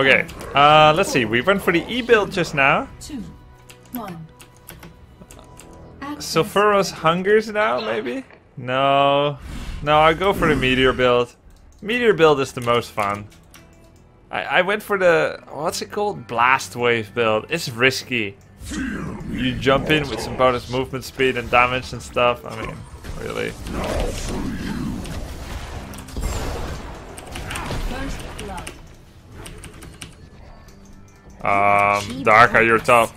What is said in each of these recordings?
Okay, uh, let's see. We went for the E build just now. Two, one. Sulfuras hungers now, maybe? No. No, I go for the meteor build. Meteor build is the most fun. I, I went for the what's it called? Blast wave build. It's risky. You jump in with some bonus movement speed and damage and stuff. I mean, really. Um, Darka, you're top.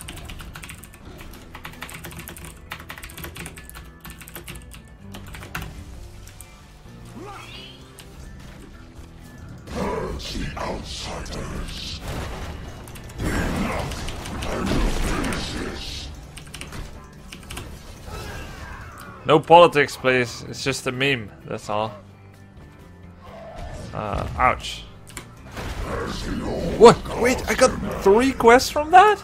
The. No politics, please. It's just a meme. That's all. Uh, ouch. What? Wait, I got three quests from that?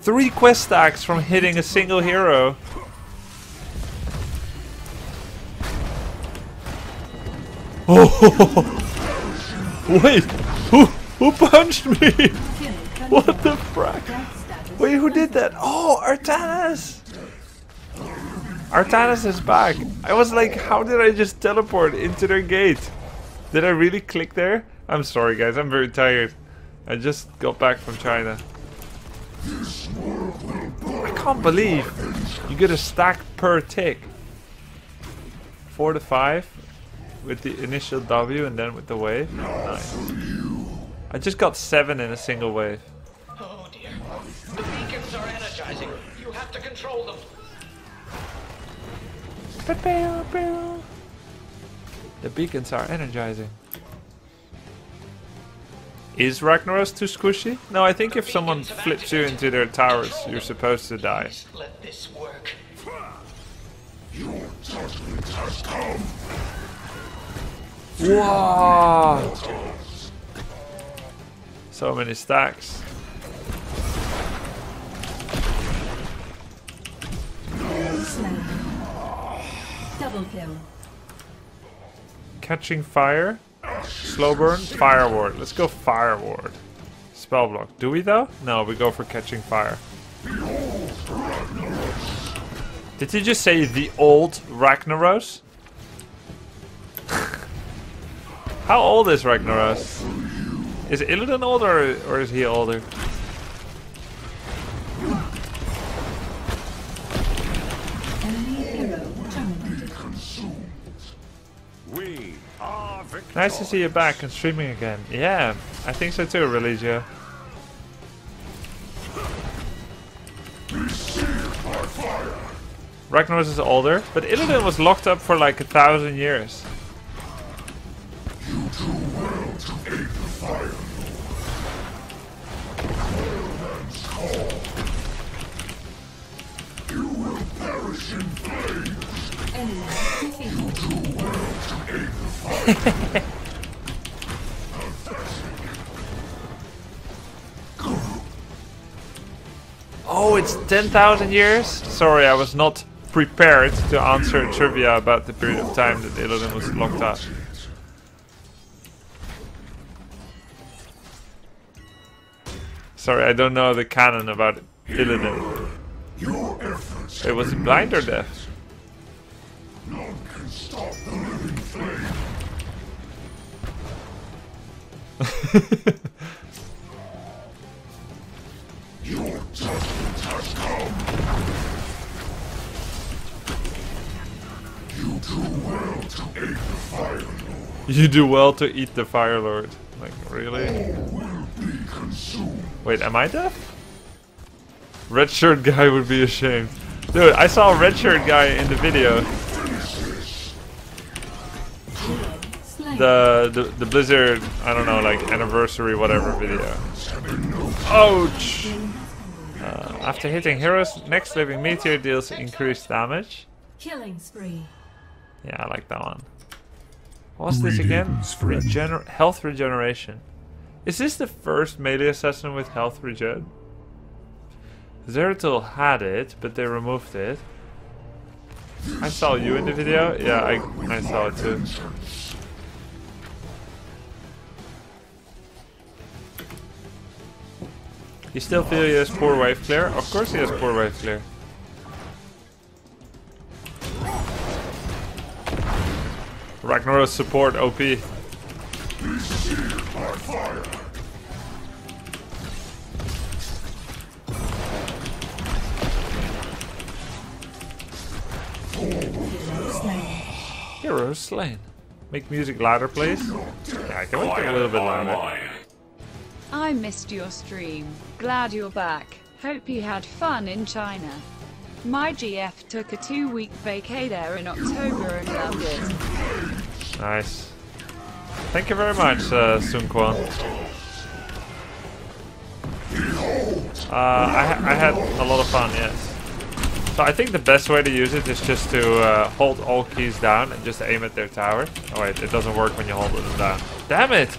Three quest stacks from hitting a single hero. Oh! Wait, who who punched me? What the frack? Wait, who did that? Oh, Artanis! Artanis is back. I was like, how did I just teleport into their gate? Did I really click there? I'm sorry, guys. I'm very tired. I just got back from China. I can't believe you get a stack per tick. Four to five with the initial W and then with the wave. Nice. I just got seven in a single wave. Oh dear. The beacons are energizing. You have to control them. The beacons are energizing. Is Ragnaros too squishy? No, I think if someone flips you into their towers, you're supposed to die. Let this work. Your judgment has come. Whoa! So many stacks. Double kill. Catching fire. Slow burn. Fire ward. Let's go fire ward. Spell block. Do we though? No, we go for catching fire. Did you just say the old Ragnaros? How old is Ragnaros? Is Illidan older or is he older? Enemy hero terminated. We are victorious. Nice to see you back and streaming again. Yeah, I think so too, Religio. Ragnaros is older, but Illidan was locked up for like a thousand years. You do well to aid the fire. Man's call. You will perish in flames. Enemy defeated. Do Oh, it's 10,000 years? Sorry, I was not prepared to answer trivia about the period of time that Illidan was locked up. Sorry, I don't know the canon about Illidan. It was blind or deaf? None can stop the living flame. Your judgment has come. You do well to aid the Fire Lord. You do well to eat the Fire Lord. Like, really? All will be consumed. Wait, am I deaf? Red shirt guy would be ashamed. Dude, I saw a red shirt guy in the video. Slain. The, the the Blizzard, I don't know, like anniversary whatever video. Ouch! Uh, after hitting heroes, next living meteor deals increased damage. Killing spree. Yeah, I like that one. What's this again? Greetings. Regener health regeneration. Is this the first melee assassin with health regen? Zeratul had it, but they removed it. I saw you in the video. Yeah, I, I saw it too. You still feel he has poor wave clear? Of course he has poor wave clear. Ragnaros support OP. Be seared by fire. Slain. Hero slain. Make music louder, please. Yeah, I can make it a little bit louder. I missed your stream. Glad you're back. Hope you had fun in China. My GF took a two week vacay there in October and loved it. Nice. Thank you very much, uh, Sun Quan. Uh, I, I had a lot of fun, yes. So I think the best way to use it is just to uh, hold all keys down and just aim at their tower. Oh wait, it doesn't work when you hold them down. Damn it!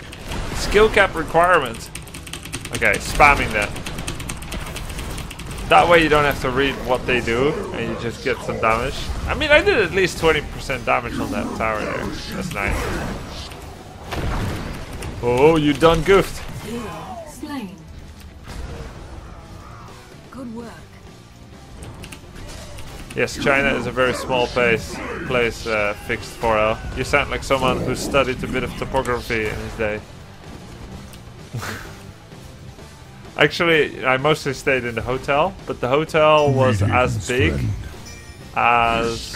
Skill cap requirement. Okay, spamming that. That way you don't have to read what they do and you just get some damage. I mean, I did at least 20% damage on that tower there. That's nice. Oh, you done goofed. Slain. Good work. Yes, China is a very small place, place uh, fixed 4L. You sound like someone who studied a bit of topography in his day. Actually, I mostly stayed in the hotel, but the hotel was as big as.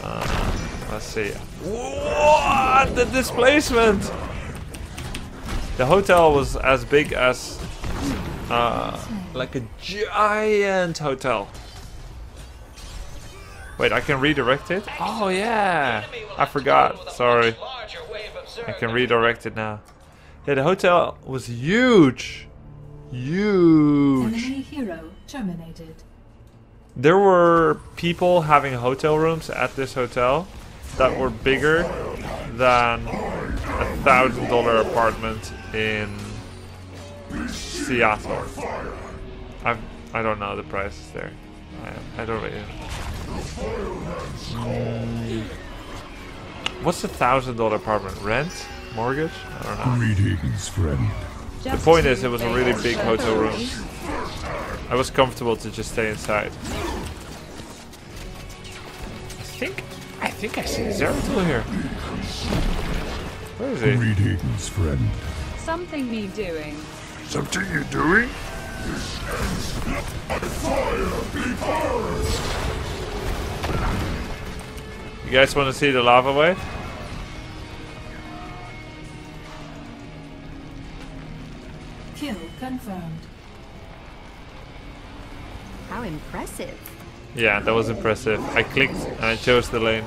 Uh, let's see. What the displacement! The hotel was as big as uh, like a giant hotel. Wait, I can redirect it? Oh yeah, I forgot. deal with a Sorry, much larger wave of I can redirect it now. Yeah, the hotel was huge, huge. Enemy hero terminated. There were people having hotel rooms at this hotel that were bigger than a thousand dollar apartment in Seattle. I I don't know the prices there. I, I don't really. Mm. What's a thousand dollar apartment? Rent? Mortgage? I don't know. Greetings, friend. The point is, it was a really big hotel room. I was comfortable to just stay inside. I think I think I see Zeratul here. Where is he? Greetings, friend. Something me doing. Something you doing? You guys want to see the lava wave? Confirmed. How impressive. Yeah, that was impressive. I clicked and I chose the lane.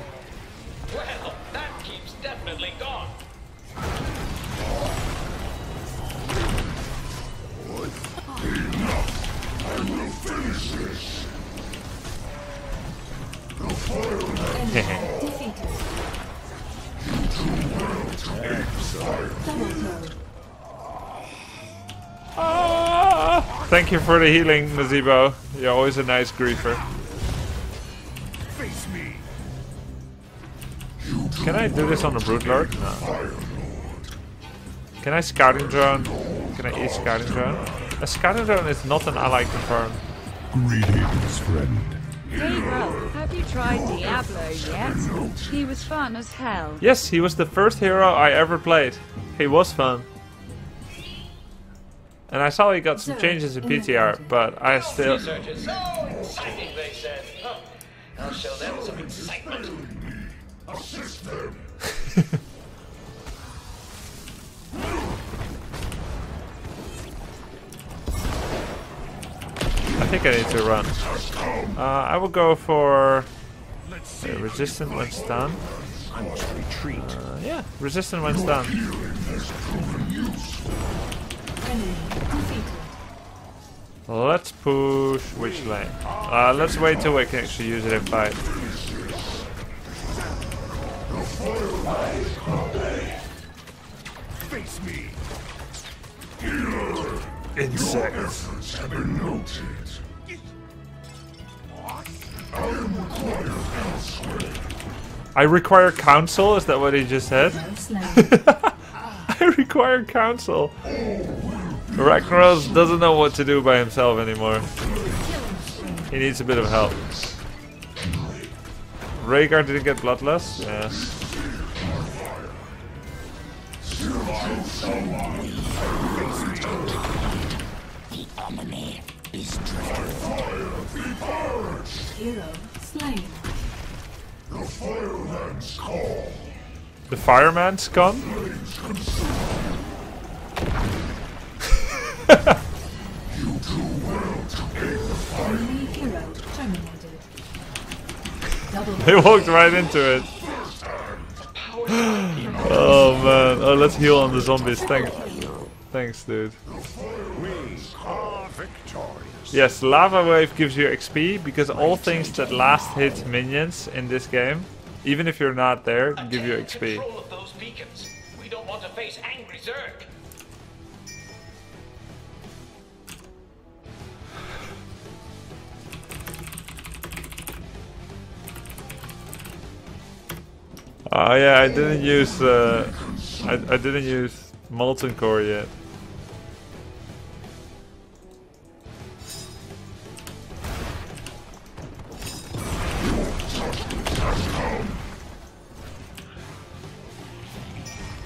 Well, that keeps definitely gone. Thank you for the healing, Nazeebo. You're always a nice griefer. Face me. Can I do this on a Broodlord? No. Can I scouting drone? Can I eat scouting drone? A scouting drone is not an ally confirmed. Greetings, friend. Hey bro, have you tried Diablo yet? He was fun as hell. Yes, he was the first hero I ever played. He was fun. And I saw he got some changes in in PTR, but I still. Research is so exciting, they said. Huh. I'll show them some excitement. Assist them. I think I need to run. Uh, I will go for uh, resistant when stunned. I must retreat. Uh, yeah, resistant when stunned. Let's push which lane? Uh, let's wait till we can actually use it in fight. Face me. Insects. Have been noted. I require counsel. Is that what he just said? I require counsel. Ragnaros doesn't know what to do by himself anymore. He needs a bit of help. Rehgar didn't get Bloodlust? Yeah. Hero slain. The fireman's. The fireman's gone? Enemy hero terminated. Double They walked right into it. Oh man. Oh, let's heal on the zombies. Thanks. Thanks, dude. Yes, Lava Wave gives you XP because all things that last hit minions in this game, even if you're not there, give you Attain XP. Oh yeah, I didn't use uh, I, I didn't use Molten Core yet.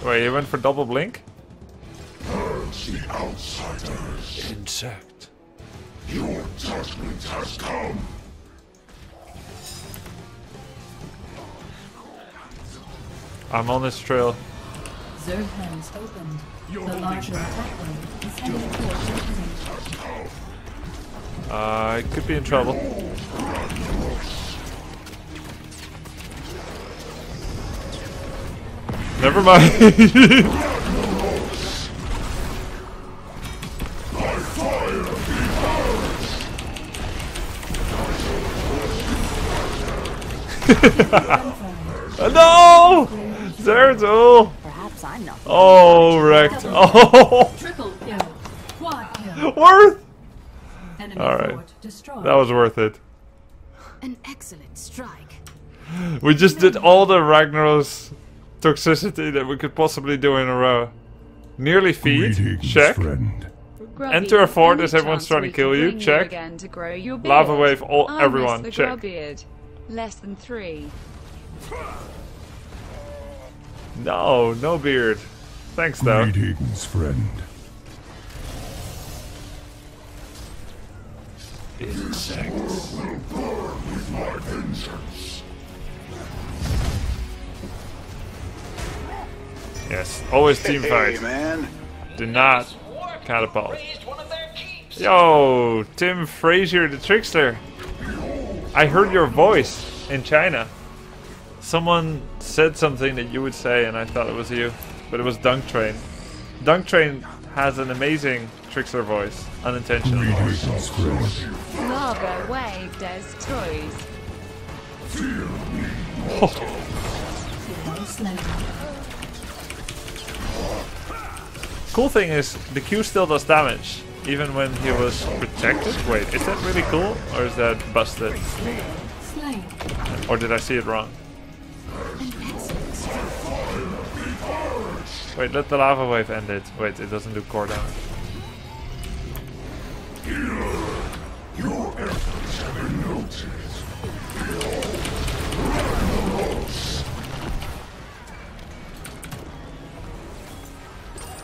Wait, you went for double blink? Purge the outsiders. Insect. Your judgment has come. I'm on this trail. Zerg hands opened. The larger attack wave is heading towards your enemy. Uh, I could be in trouble. Never mind. No! Zeratul! Perhaps I'm not. Oh, wrecked. Oh, Triple kill. Quad kill. worth! Enemy Alright. That was worth it. An excellent strike. We just did all the Ragnaros toxicity that we could possibly do in a row. Nearly feed. Greetings, Check. friend. Grubby, Enter a fort as everyone's trying to kill you? bring Check. again to grow your Lava wave all- I everyone, miss the check. grubbeard. Less than three. No, no beard. Thanks though. Greetings, friend. Insects. My vengeance. Yes, always team fight. man. Do not catapult. razed one of their keeps. Yo, Tim Frazier the Trickster. I heard your voice in China. Someone said something that you would say, and I thought it was you, but it was Dunk Train. Dunk Train has an amazing Trickster voice, unintentional. Greetings, friend. Lava wave des toys. Hero slain. Cool thing is, the Q still does damage, even when he was protected. Wait, is that really cool, or is that busted? Or did I see it wrong? Wait, let the lava wave end it. Wait, it doesn't do core damage. Your efforts have been noted.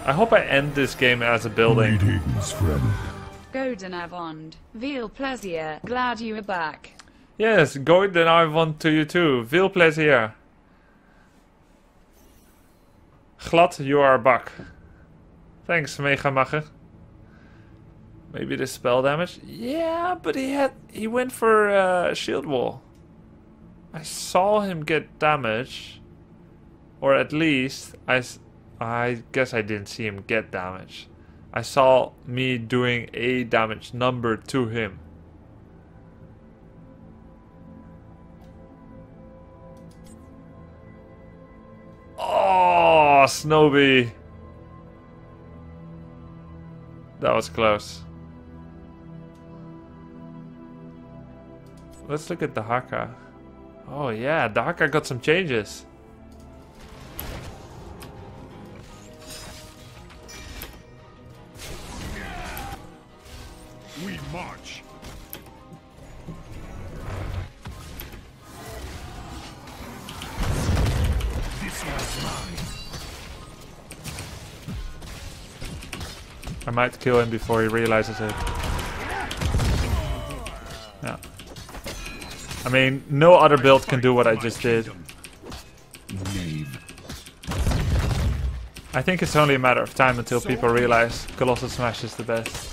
I hope I end this game as a building. Greetings, friend. Golden Avond. Veal Plaisir. Glad you are back. Yes, good, then I want to you too. Veel plezier. Glad you are back. Thanks, Megamacher. Maybe the spell damage? Yeah, but he had he went for uh, shield wall. I saw him get damage, or at least I, I guess I didn't see him get damage. I saw me doing a damage number to him. Oh, Snowbee. That was close. Let's look at the Haka. Oh yeah, the Haka got some changes. We march. This one's mine. I might kill him before he realizes it. Yeah. I mean, no other build can do what I just did. I think it's only a matter of time until people realize Colossal Smash is the best.